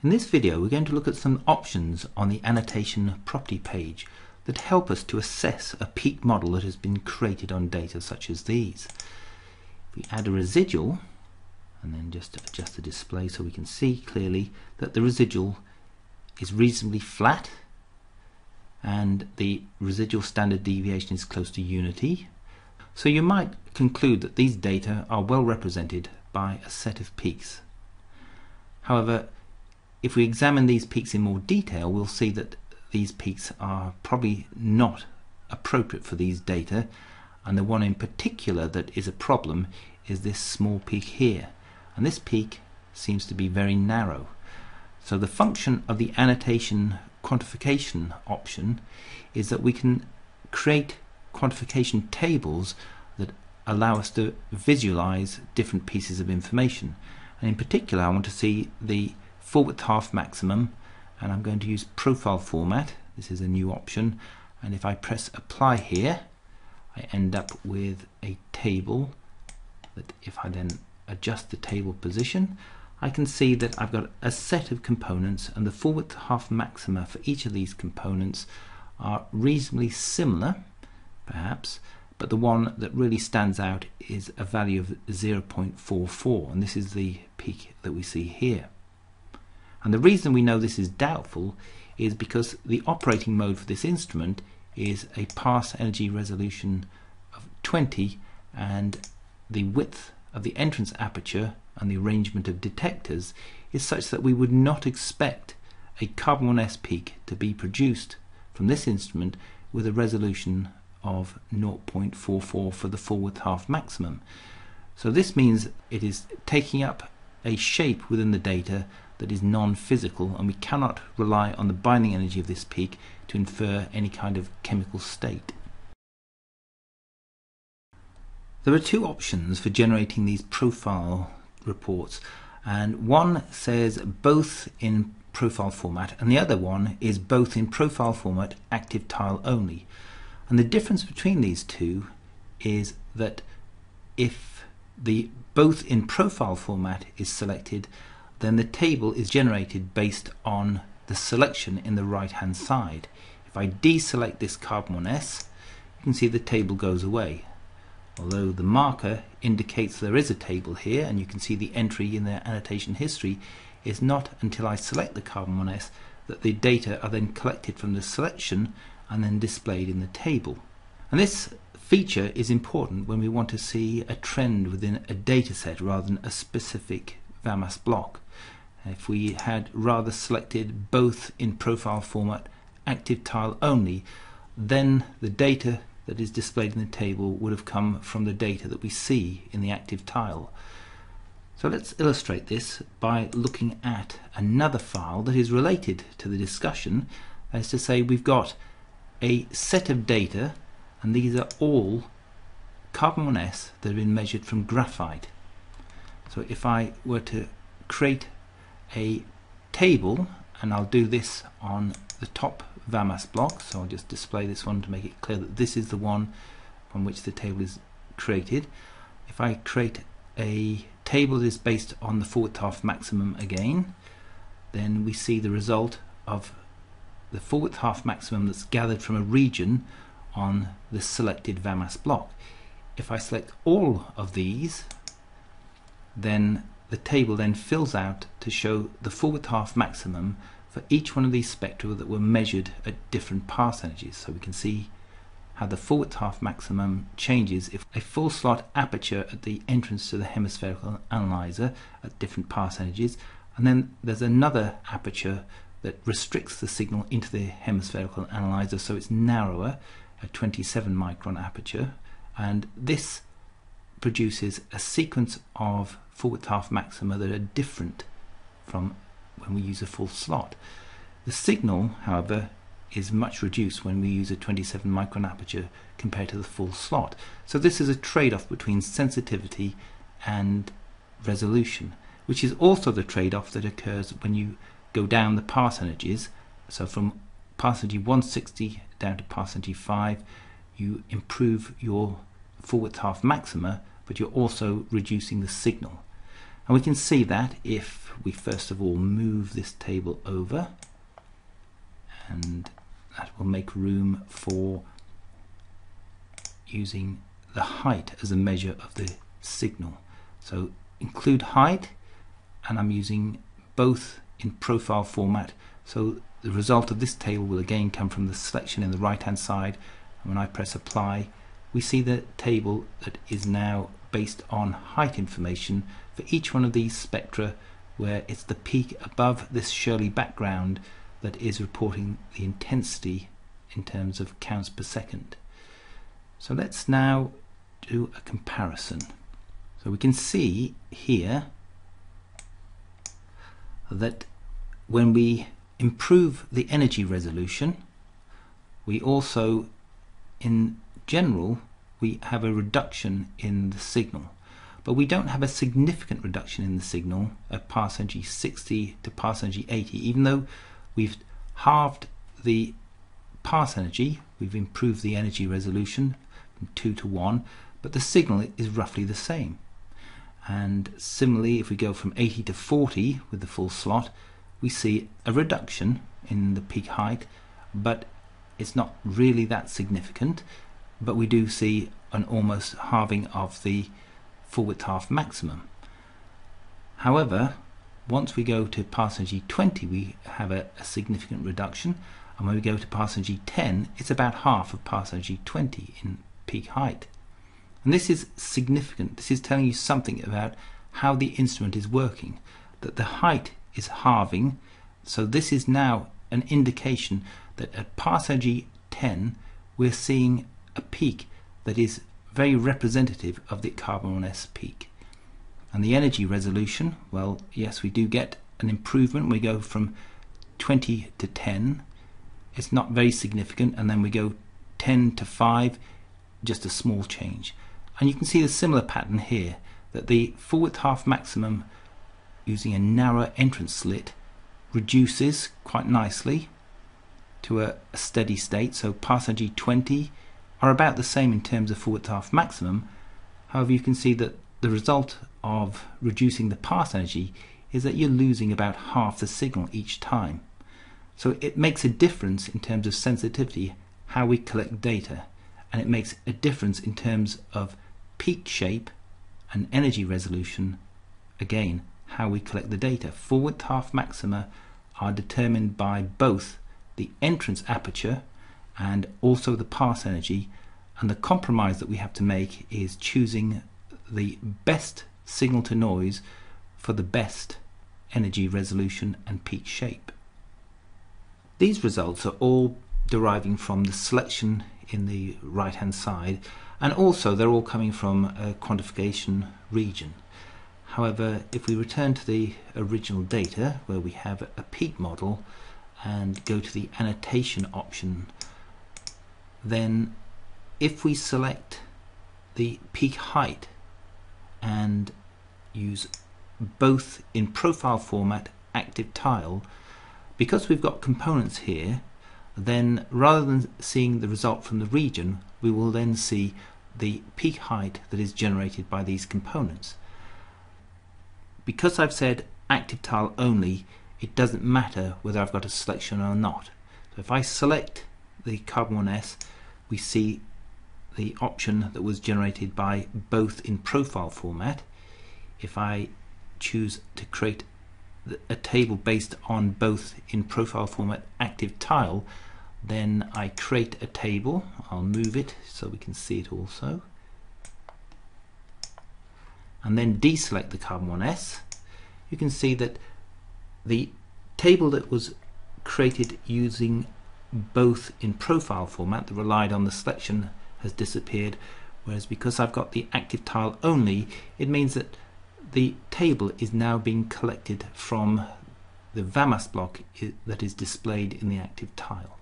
In this video we're going to look at some options on the annotation property page that help us to assess a peak model that has been created on data such as these. If we add a residual and then just adjust the display so we can see clearly that the residual is reasonably flat and the residual standard deviation is close to unity. So you might conclude that these data are well represented by a set of peaks. However, if we examine these peaks in more detail, we'll see that these peaks are probably not appropriate for these data. And the one in particular that is a problem is this small peak here. And this peak seems to be very narrow. So the function of the annotation quantification option is that we can create quantification tables that allow us to visualize different pieces of information. And in particular I want to see the full width half maximum and I'm going to use profile format. This is a new option. And if I press apply here I end up with a table that if I then adjust the table position I can see that I've got a set of components and the full width half maxima for each of these components are reasonably similar perhaps but the one that really stands out is a value of 0.44 and this is the peak that we see here and the reason we know this is doubtful is because the operating mode for this instrument is a pass energy resolution of 20 and the width of the entrance aperture and the arrangement of detectors is such that we would not expect a carbon 1s peak to be produced from this instrument with a resolution of 0.44 for the full width half maximum. So this means it is taking up a shape within the data that is non-physical and we cannot rely on the binding energy of this peak to infer any kind of chemical state. There are two options for generating these profile reports and one says both in profile format and the other one is both in profile format active tile only and the difference between these two is that if the both in profile format is selected then the table is generated based on the selection in the right hand side. If I deselect this carbon 1s, you can see the table goes away. Although the marker indicates there is a table here and you can see the entry in the annotation history, it's not until I select the carbon 1s that the data are then collected from the selection and then displayed in the table. And this feature is important when we want to see a trend within a data set rather than a specific VAMAS block. If we had rather selected both in profile format active tile only, then the data that is displayed in the table would have come from the data that we see in the active tile. So let's illustrate this by looking at another file that is related to the discussion. Is to say, we've got a set of data, and these are all carbon 1s that have been measured from graphite. So if I were to create a table and I'll do this on the top VAMAS block. So I'll just display this one to make it clear that this is the one on which the table is created. If I create a table that is based on the full width half maximum again then we see the result of the full width half maximum that's gathered from a region on the selected VAMAS block. If I select all of these then the table then fills out to show the width half maximum for each one of these spectra that were measured at different pass energies. So we can see how the width half maximum changes if a full slot aperture at the entrance to the hemispherical analyzer at different pass energies and then there's another aperture that restricts the signal into the hemispherical analyzer so it's narrower a 27 micron aperture and this produces a sequence of full width half maxima that are different from when we use a full slot. The signal, however, is much reduced when we use a 27 micron aperture compared to the full slot. So this is a trade-off between sensitivity and resolution, which is also the trade-off that occurs when you go down the pass energies. So from pass energy 160 down to pass energy 5, you improve your full width half maxima, but you're also reducing the signal. And we can see that if we first of all move this table over and that will make room for using the height as a measure of the signal. So include height and I'm using both in profile format so the result of this table will again come from the selection in the right hand side and when I press apply we see the table that is now based on height information for each one of these spectra where it's the peak above this Shirley background that is reporting the intensity in terms of counts per second. So let's now do a comparison. So we can see here that when we improve the energy resolution, we also, in general, we have a reduction in the signal. But we don't have a significant reduction in the signal at pass energy 60 to pass energy 80, even though we've halved the pass energy, we've improved the energy resolution from 2 to 1, but the signal is roughly the same. And similarly, if we go from 80 to 40 with the full slot, we see a reduction in the peak height, but it's not really that significant. But we do see an almost halving of the full width half maximum. However, once we go to pass energy 20, we have a, a significant reduction. And when we go to pass energy 10, it's about half of pass energy 20 in peak height. And this is significant. This is telling you something about how the instrument is working, that the height is halving. So this is now an indication that at pass energy 10, we're seeing a peak that is very representative of the carbon 1s peak. And the energy resolution, well, yes, we do get an improvement. We go from 20 to 10. It's not very significant. And then we go 10 to 5, just a small change. And you can see the similar pattern here, that the full width half maximum using a narrow entrance slit reduces quite nicely to a, a steady state. So pass energy 20 are about the same in terms of width half maximum. However, you can see that the result of reducing the pass energy is that you're losing about half the signal each time. So it makes a difference in terms of sensitivity, how we collect data, and it makes a difference in terms of peak shape and energy resolution, again, how we collect the data. Width half maxima are determined by both the entrance aperture and also the pass energy and the compromise that we have to make is choosing the best signal to noise for the best energy resolution and peak shape. These results are all deriving from the selection in the right hand side and also they're all coming from a quantification region. However, if we return to the original data where we have a peak model and go to the annotation option, then if we select the peak height and use both in profile format active tile because we've got components here then rather than seeing the result from the region we will then see the peak height that is generated by these components. Because I've said active tile only it doesn't matter whether I've got a selection or not. So if I select the carbon 1s we see the option that was generated by both in profile format. If I choose to create a table based on both in profile format active tile, then I create a table. I'll move it so we can see it also. And then deselect the carbon 1s. You can see that the table that was created using both in profile format that relied on the selection has disappeared whereas because I've got the active tile only it means that the table is now being collected from the VAMAS block that is displayed in the active tile.